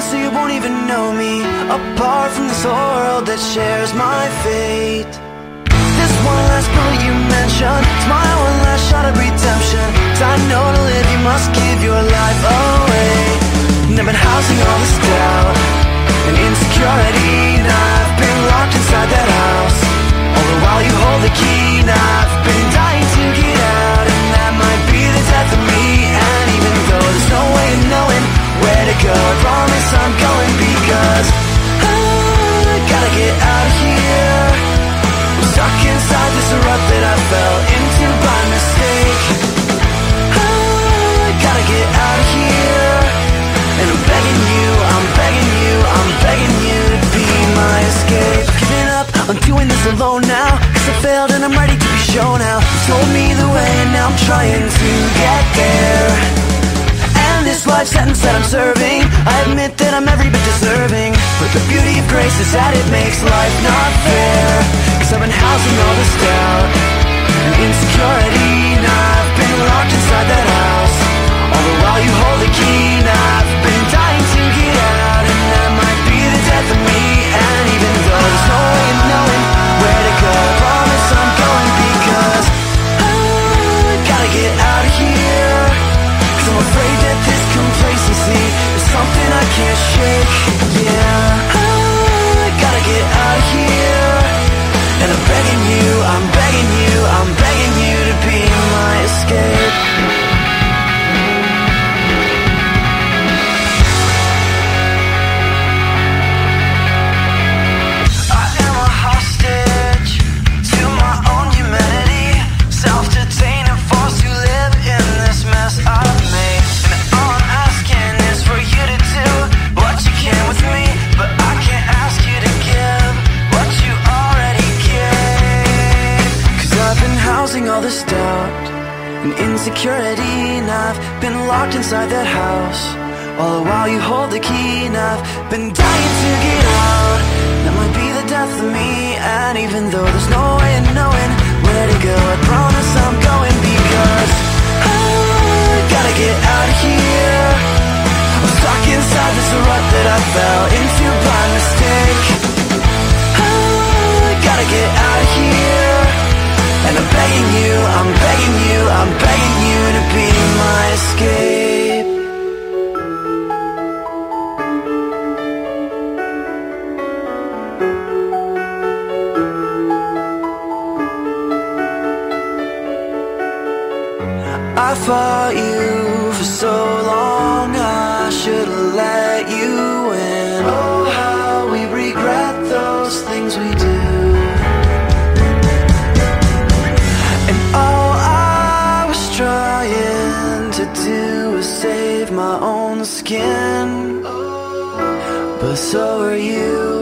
pretend so you won't even know me. Apart from this whole world that shares my fate. This one last bullet you mentioned. It's my one last shot of redemption. Cause I know to live you must give your life away. Never been housing all this doubt. Inside this rut that I fell into by mistake. I gotta get out of here. And I'm begging you, I'm begging you, I'm begging you to be my escape. Giving up, I'm doing this alone now Cause I failed and I'm ready to be shown out. You told me the way and now I'm trying to get there. And this life sentence that I'm serving I admit that I'm every bit deserving. But the beauty of grace is that it makes life not fair I've been housing all this doubt And insecurity And I've been locked inside that house. All the while you hold the key And I've been dying to get out. And that might be the death of me. And even though there's no way of knowing Where to go, I promise I'm going Because I gotta get out of here. Cause I'm afraid that this complacency Is something I can't shake all this doubt and insecurity, and I've been locked inside that house. All the while you hold the key, and I've been dying to get out. That might be the death of me, and even though there's no way of knowing where to go, I promise I'm going because I gotta get out of here. I'm stuck inside this rut that I fell into fought you for so long, I should've let you in. Oh, how we regret those things we do. And all I was trying to do was save my own skin. But so are you.